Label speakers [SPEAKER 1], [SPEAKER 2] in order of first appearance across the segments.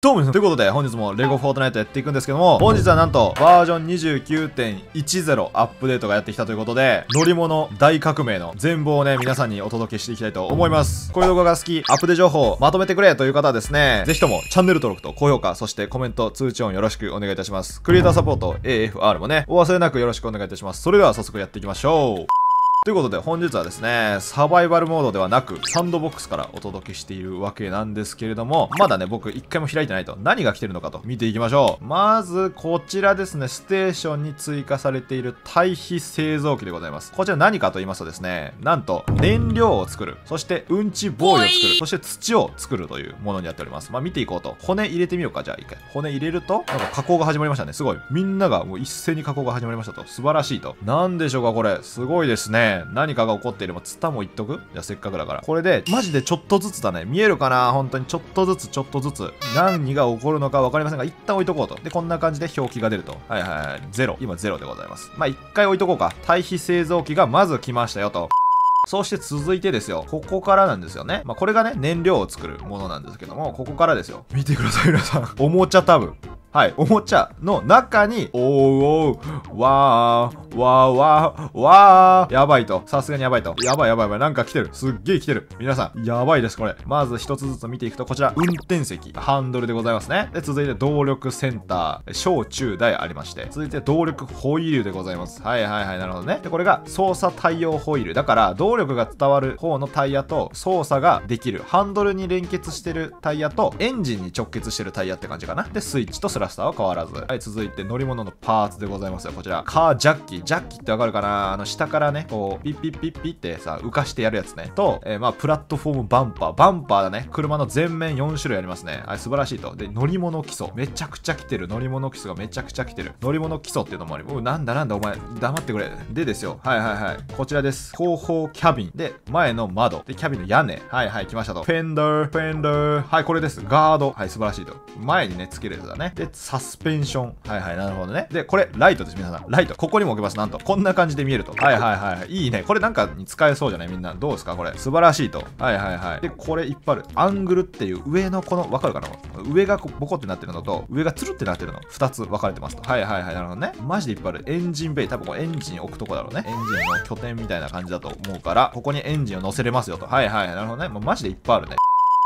[SPEAKER 1] どうも皆さん、ということで本日もレゴフォートナイトやっていくんですけども、本日はなんとバージョン29.10アップデートがやってきたということで、乗り物大革命の全貌をね、皆さんにお届けしていきたいと思います。こういう動画が好き、アップデ情報をまとめてくれという方はですね、ぜひともチャンネル登録と高評価、そしてコメント、通知音よろしくお願いいたします。クリエイターサポート AFR もね、お忘れなくよろしくお願いいたします。それでは早速やっていきましょう。ということで本日はですね、サバイバルモードではなく、サンドボックスからお届けしているわけなんですけれども、まだね、僕一回も開いてないと、何が来てるのかと見ていきましょう。まず、こちらですね、ステーションに追加されている堆肥製造機でございます。こちら何かと言いますとですね、なんと、燃料を作る、そしてうんちボーイを作る、そして土を作るというものになっております。まあ見ていこうと。骨入れてみようか、じゃあ一回。骨入れると、なんか加工が始まりましたね。すごい。みんながもう一斉に加工が始まりましたと。素晴らしいと。なんでしょうか、これ。すごいですね。何かが起こっているもツタも言っとく？じゃせっかくだから。これでマジでちょっとずつだね。見えるかな？本当にちょっとずつちょっとずつ。何が起こるのか分かりませんが一旦置いとこうと。でこんな感じで表記が出ると。はいはいはい。0今0でございます。まあ一回置いとこうか。堆肥製造機がまず来ましたよと。そして続いてですよ。ここからなんですよね。まあ、これがね、燃料を作るものなんですけども、ここからですよ。見てください、皆さん。おもちゃタブ。はい、おもちゃの中に、おうおう、わー、わーわー、わー、やばいと。さすがにやばいと。やばいやばいやばい。なんか来てる。すっげえ来てる。皆さん、やばいです、これ。まず一つずつ見ていくと、こちら、運転席、ハンドルでございますね。で、続いて動力センター、小中大ありまして、続いて動力ホイールでございます。はいはいはい、なるほどね。で、これが操作対応ホイール。だから、動力が伝わる方のタイヤと、操作ができる、ハンドルに連結してるタイヤと、エンジンに直結してるタイヤって感じかな。で、スイッチとスラスターは変わらず。はい、続いて乗り物のパーツでございますよ。こちら。カージャッキー。ジャッキーってわかるかな？あの、下からね、こう、ピッピッピッピってさ、浮かしてやるやつね。と、えー、まあ、プラットフォームバンパー。バンパーだね。車の前面4種類ありますね。はい、素晴らしいと。で、乗り物基礎。めちゃくちゃ来てる。乗り物基礎がめちゃくちゃ来てる。乗り物基礎っていうのもあり、うなんだなんだお前、黙ってくれ。でですよ。はいはいはい。こちらです。後方キャビン。で、前の窓。で、キャビンの屋根。はいはい、来ましたと。フェンダー、フェンダー。はい、これです。ガード。はい、素晴らしいと。前にね、つけるやつだね。で、サスペンション。はいはい、なるほどね。で、これ、ライトです、皆さん。ライト。ここにも置けます、なんと。こんな感じで見えると。はいはいはい。いいね。これなんかに使えそうじゃない？みんな。どうですかこれ。素晴らしいと。はいはいはい。で、これいっぱいある。アングルっていう上のこの、わかるかな？上がボコってなってるのと、上がツルってなってるの。2つ分かれてますと。はいはいはい。なるほどね。マジでいっぱいある。エンジンベイ。多分これエンジン置くとこだろうね。エンジンの拠点みたいな感じだと思うから、ここにエンジンを乗せれますよと。はいはい。なるほどね。もうマジでいっぱいあるね。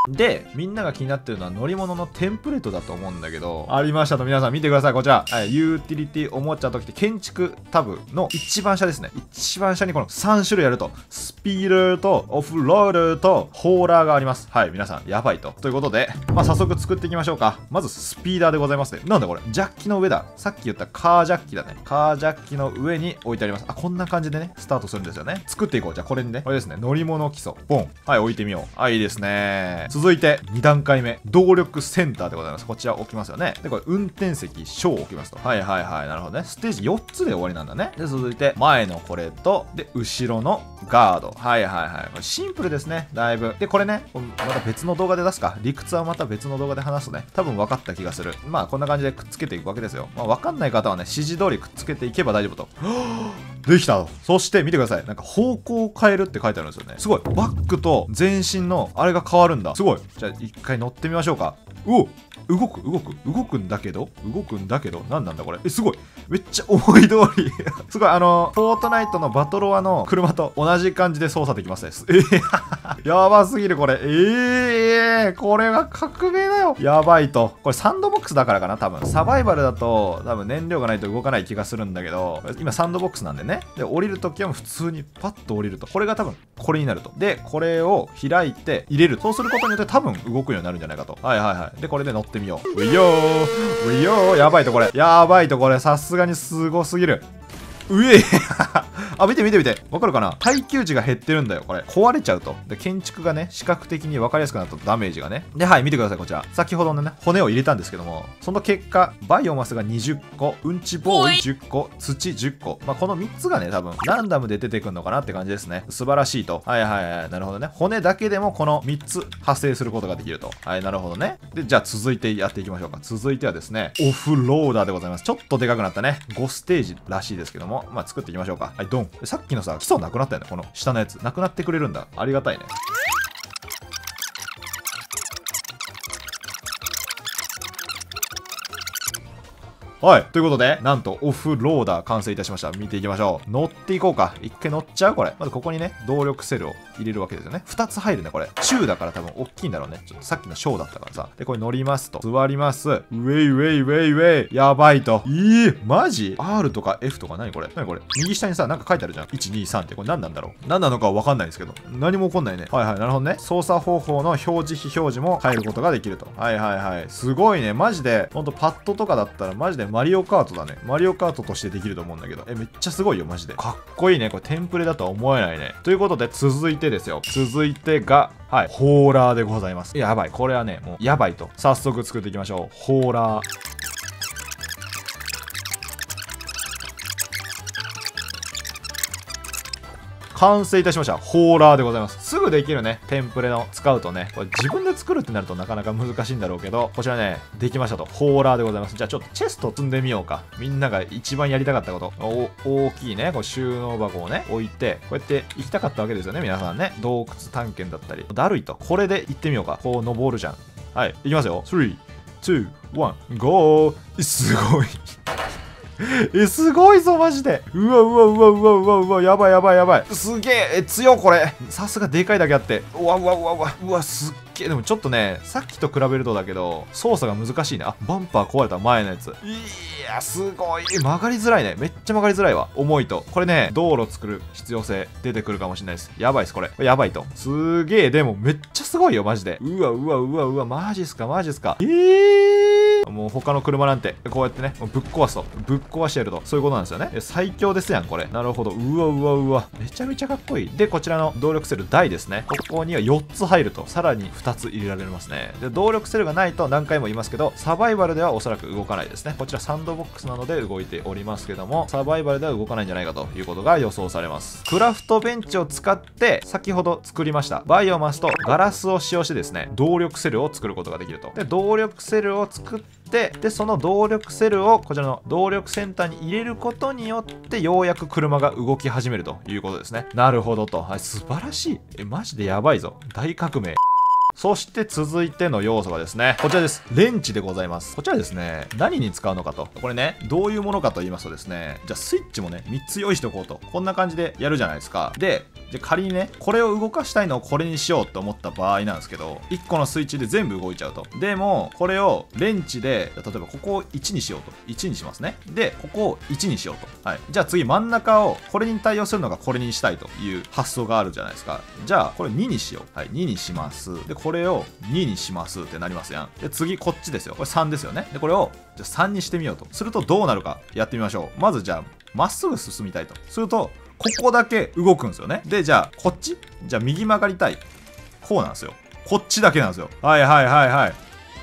[SPEAKER 1] で、みんなが気になってるのは乗り物のテンプレートだと思うんだけど、ありましたと皆さん見てください、こちら。はい、ユーティリティおもちゃときて建築タブの一番下ですね。一番下にこの3種類あると、スピーダーとオフロールとホーラーがあります。はい、皆さん、やばいと。ということで、まあ、早速作っていきましょうか。まず、スピーダーでございますね。なんだこれジャッキの上だ。さっき言ったカージャッキだね。カージャッキの上に置いてあります。あ、こんな感じでね、スタートするんですよね。作っていこう。じゃあ、これにね、これですね、乗り物基礎。ボン。はい、置いてみよう。はい、いいですね。続いて、2段段階目、動力センターでございます。こちら置きますよね。で、これ、運転席、小置きますと。はいはいはい。なるほどね。ステージ4つで終わりなんだね。で、続いて、前のこれと、で、後ろのガード。はいはいはい。シンプルですね。だいぶ。で、これね、また別の動画で出すか。理屈はまた別の動画で話すとね。多分分かった気がする。まあ、こんな感じでくっつけていくわけですよ。まあ、分かんない方はね、指示通りくっつけていけば大丈夫と。できたそして見てください。なんか方向を変えるって書いてあるんですよね。すごい。バックと全身のあれが変わるんだ。すごい。じゃあ一回乗ってみましょうか。うお動く動く動くんだけど？動くんだけど？何なんだこれ？えすごい。めっちゃ思い通り。すごいあのフォートナイトのバトロワの車と同じ感じで操作できますね。えー、やばすぎるこれ。えー、これは革命だよ。やばいと。これサンドボックスだからかな？多分。サバイバルだと多分燃料がないと動かない気がするんだけど。今サンドボックスなんでね。で降りるときは普通にパッと降りると。これが多分これになると。でこれを開いて入れる。そうすることによって多分動くようになるんじゃないかと。はいはいはい。でこれで乗っててみよう。ういよー。ういよー。やばいとこれ。やばいとこれ。さすがにすごすぎる。うえあ、見て見て見て。わかるかな？耐久値が減ってるんだよ、これ。壊れちゃうと。で、建築がね、視覚的に分かりやすくなったとダメージがね。で、はい、見てください、こちら。先ほどのね、骨を入れたんですけども、その結果、バイオマスが20個、うんちボーイ10個、土10個。まあ、この3つがね、多分、ランダムで出てくるのかなって感じですね。素晴らしいと。はいはいはい。なるほどね。骨だけでもこの3つ発生することができると。はい、なるほどね。で、じゃあ続いてやっていきましょうか。続いてはですね、オフローダーでございます。ちょっとでかくなったね。5ステージらしいですけども、まあ、作っていきましょうか。はい、ドン。さっきのさ、基礎なくなったよね、この下のやつ。なくなってくれるんだ。ありがたいね。はい。ということで、なんとオフローダー完成いたしました。見ていきましょう。乗っていこうか。一回乗っちゃう？これ。まずここにね、動力セルを入れるわけですよね。二つ入るね、これ。中だから多分大きいんだろうね。ちょっとさっきの小だったからさ。で、これ乗りますと。座ります。ウェイウェイウェイウェイ。やばいと。いいマジ ?R とか F とか何これ？何これ？右下にさ、なんか書いてあるじゃん。1、2、3って。これ何なんだろう？何なのかわかんないですけど。何も起こんないね。はいはい。なるほどね。操作方法の表示非表示も変えることができると。はいはいはい。すごいね。マジで、ほんとパッドとかだったらマジでマリオカートだね。マリオカートとしてできると思うんだけど。え、めっちゃすごいよ、マジで。かっこいいね。これテンプレだとは思えないね。ということで、続いてですよ。続いてが、はい、ホーラーでございます。やばい。これはね、もう、やばいと。早速作っていきましょう。ホーラー。完成いたしました。ホーラーでございます。すぐできるね、テンプレの使うとね、これ自分で作るってなるとなかなか難しいんだろうけど、こちらね、できましたと。ホーラーでございます。じゃあちょっとチェスト積んでみようか。みんなが一番やりたかったこと。大きいね、こう収納箱をね、置いて、こうやって行きたかったわけですよね、皆さんね。洞窟探検だったり。だるいと。これで行ってみようか。こう登るじゃん。はい、行きますよ。3、2、1、GO! すごい え、すごいぞ、マジで。うわうわうわうわうわうわ、やばいやばいやばい。すげえ、え、強これ。さすがでかいだけあって。うわうわうわうわ、うわ、すっげえ。でもちょっとね、さっきと比べるとだけど、操作が難しいね。あ、バンパー壊れた前のやつ。いや、すごい。曲がりづらいね。めっちゃ曲がりづらいわ。重いと。これね、道路作る必要性出てくるかもしれないです。やばいです、これ。やばいと。すげえ、でもめっちゃすごいよ、マジで。うわうわうわうわ、マジっすか、マジっすか。えーもう他の車なんて、こうやってね、ぶっ壊すと。ぶっ壊してやると。そういうことなんですよね。最強ですやん、これ。なるほど。うわうわうわ。めちゃめちゃかっこいい。で、こちらの動力セル台ですね。ここには4つ入ると、さらに2つ入れられますね。で、動力セルがないと何回も言いますけど、サバイバルではおそらく動かないですね。こちらサンドボックスなので動いておりますけども、サバイバルでは動かないんじゃないかということが予想されます。クラフトベンチを使って、先ほど作りました。バイオマスとガラスを使用してですね、動力セルを作ることができると。で、動力セルを作ってってでその動力セルをこちらの動力センターに入れることによってようやく車が動き始めるということですねなるほどと、はい、素晴らしいえマジでやばいぞ大革命そして続いての要素がですね、こちらです。レンチでございます。こちらですね、何に使うのかと。これね、どういうものかと言いますとですね、じゃあスイッチもね、3つ用意しておこうと。こんな感じでやるじゃないですか。で、じゃ仮にね、これを動かしたいのをこれにしようと思った場合なんですけど、1個のスイッチで全部動いちゃうと。でも、これをレンチで、例えばここを1にしようと。1にしますね。で、ここを1にしようと。はい。じゃあ次真ん中をこれに対応するのがこれにしたいという発想があるじゃないですか。じゃあ、これ2にしよう。はい。2にします。で、これを2にしますってなりますやん。で、次こっちですよ。これ3ですよね。で、これをじゃ3にしてみようと。するとどうなるかやってみましょう。まずじゃあ、まっすぐ進みたいと。すると、ここだけ動くんですよね。で、じゃあ、こっち？じゃあ、右曲がりたい。こうなんですよ。こっちだけなんですよ。はいはいはいはい。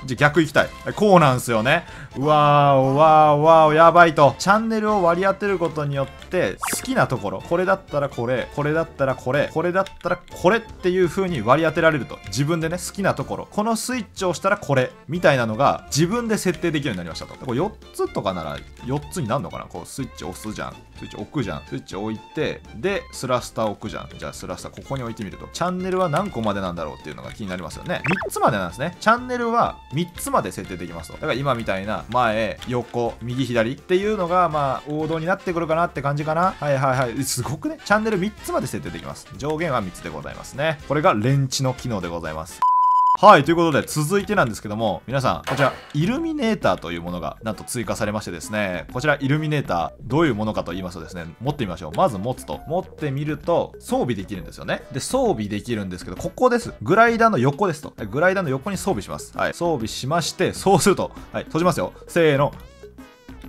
[SPEAKER 1] じゃ逆行きたい。こうなんすよね。うわーおわーおわーおやばいと。チャンネルを割り当てることによって、好きなところ、これだったらこれ、これだったらこれ、これだったらこれっていう風に割り当てられると。自分でね、好きなところ、このスイッチを押したらこれ、みたいなのが自分で設定できるようになりましたと。これ4つとかなら4つになるのかな？こうスイッチ押すじゃん。スイッチ置くじゃん。スイッチ置いて、で、スラスター置くじゃん。じゃあスラスターここに置いてみると、チャンネルは何個までなんだろうっていうのが気になりますよね。3つまでなんですね。チャンネルは3つまで設定できますと。だから今みたいな前、横、右、左っていうのが、まあ、王道になってくるかなって感じかな。はいはいはい。すごくね。チャンネル3つまで設定できます。上限は3つでございますね。これがレンチの機能でございます。はい、ということで続いてなんですけども、皆さん、こちら、イルミネーターというものがなんと追加されましてですね、こちらイルミネーター、どういうものかと言いますとですね、持ってみましょう。まず持つと。持ってみると、装備できるんですよね。で、装備できるんですけど、ここです。グライダーの横ですと。グライダーの横に装備します。はい、装備しまして、そうすると、はい、閉じますよ。せーの。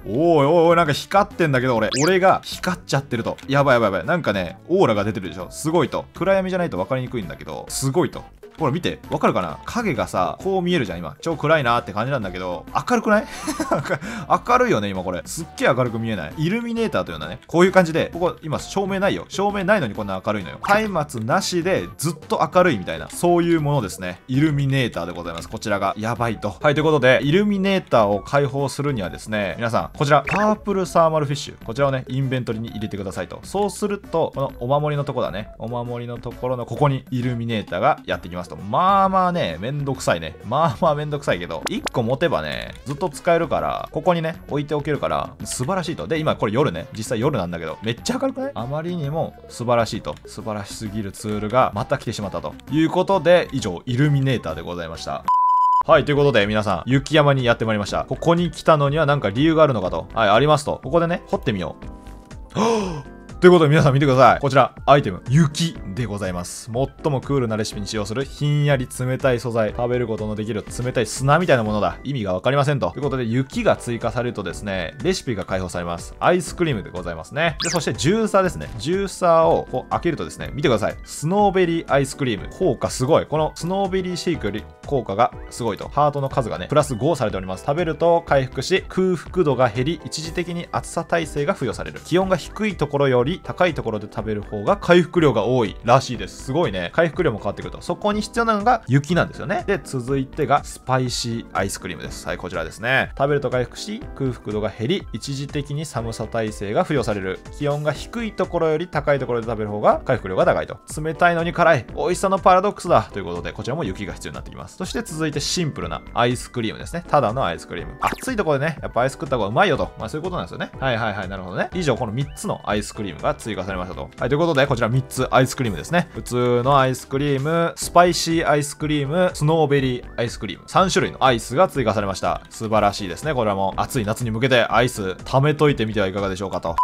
[SPEAKER 1] おいおいなんか光ってんだけど俺。俺が光っちゃってると。やばいやばいやばい。なんかね、オーラが出てるでしょ。すごいと。暗闇じゃないと分かりにくいんだけど、すごいと。ほら見て、わかるかな？影がさ、こう見えるじゃん、今。超暗いなって感じなんだけど、明るくない？明るいよね、今これ。すっげえ明るく見えない。イルミネーターというのはね、こういう感じで、ここ今照明ないよ。照明ないのにこんな明るいのよ。松明なしでずっと明るいみたいな、そういうものですね。イルミネーターでございます。こちらが。やばいと。はい、ということで、イルミネーターを開放するにはですね、皆さん、こちら、パープルサーマルフィッシュ。こちらをね、インベントリに入れてくださいと。そうすると、このお守りのとこだね。お守りのところのここにイルミネーターがやってきます。ト。まあまあね、めんどくさいね。まあまあめんどくさいけど、1個持てばね、ずっと使えるから、ここにね、置いておけるから、素晴らしいと。で、今これ夜ね、実際夜なんだけど、めっちゃ明るくない？あまりにも素晴らしいと。素晴らしすぎるツールがまた来てしまったということで、以上、イルミネーターでございました。はい、ということで皆さん、雪山にやってまいりました。ここに来たのには何か理由があるのかと。はい、ありますと。ここでね、掘ってみよう。ということで皆さん見てください。こちら、アイテム、雪でございます。最もクールなレシピに使用するひんやり冷たい素材、食べることのできる冷たい砂みたいなものだ。意味がわかりませんと。ということで、雪が追加されるとですね、レシピが解放されます。アイスクリームでございますね。で、そしてジューサーですね。ジューサーをこう開けるとですね、見てください。スノーベリーアイスクリーム。効果すごい。このスノーベリーシェイクより効果がすごいと。ハートの数がね、プラス5されております。食べると回復し、空腹度が減り、一時的に暑さ耐性が付与される。気温が低いところより高いところで食べる方が回復量が多いらしいです。すごいね。回復量も変わってくると。そこに必要なのが雪なんですよね。で、続いてがスパイシーアイスクリームです。はい、こちらですね。食べると回復し、空腹度が減り、一時的に寒さ耐性が付与される。気温が低いところより高いところで食べる方が回復量が高いと。冷たいのに辛い。美味しさのパラドックスだ。ということで、こちらも雪が必要になってきます。そして続いてシンプルなアイスクリームですね。ただのアイスクリーム。暑いところでね、やっぱアイス食った方がうまいよと。まあそういうことなんですよね。はいはいはい、なるほどね。以上、この3つのアイスクリームが追加されましたと。はい、ということで、こちら3つアイスクリームですね。普通のアイスクリーム、スパイシーアイスクリーム、スノーベリーアイスクリーム。3種類のアイスが追加されました。素晴らしいですね。これはもう暑い夏に向けてアイス貯めといてみてはいかがでしょうかと。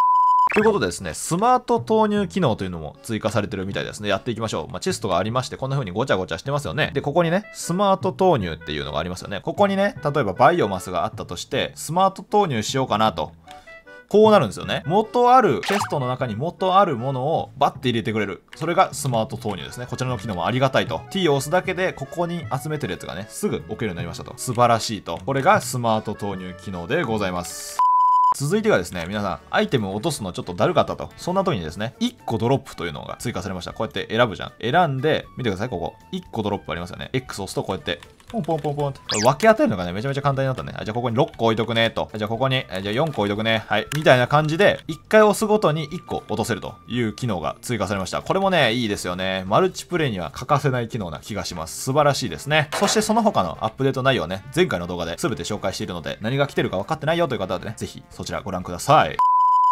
[SPEAKER 1] ということでですね、スマート投入機能というのも追加されてるみたいですね。やっていきましょう。まあ、チェストがありまして、こんな風にごちゃごちゃしてますよね。で、ここにね、スマート投入っていうのがありますよね。ここにね、例えばバイオマスがあったとして、スマート投入しようかなと。こうなるんですよね。元ある、チェストの中に元あるものをバッて入れてくれる。それがスマート投入ですね。こちらの機能もありがたいと。T を押すだけで、ここに集めてるやつがね、すぐ置けるようになりましたと。素晴らしいと。これがスマート投入機能でございます。続いてがですね、皆さん、アイテムを落とすのちょっとだるかったと。そんな時にですね、1個ドロップというのが追加されました。こうやって選ぶじゃん。選んで、見てください、ここ。1個ドロップありますよね。X 押すとこうやってポンポンポンポンって。分け与えるのがね、めちゃめちゃ簡単になったね。じゃあここに6個置いとくね、と。じゃあここに、じゃあ4個置いとくね。はい。みたいな感じで、1回押すごとに1個落とせるという機能が追加されました。これもね、いいですよね。マルチプレイには欠かせない機能な気がします。素晴らしいですね。そしてその他のアップデート内容はね、前回の動画で全て紹介しているので、何が来てるか分かってないよという方はね、ぜひそちらご覧ください。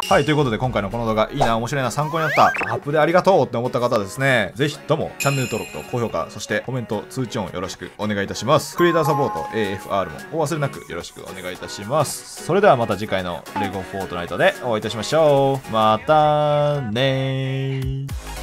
[SPEAKER 1] はい、ということで今回のこの動画いいな、面白いな、参考になった、アップでありがとうって思った方はですね、ぜひともチャンネル登録と高評価、そしてコメント、通知音よろしくお願いいたします。クリエイターサポート AFR もお忘れなくよろしくお願いいたします。それではまた次回のレゴフォートナイトでお会いいたしましょう。またねー。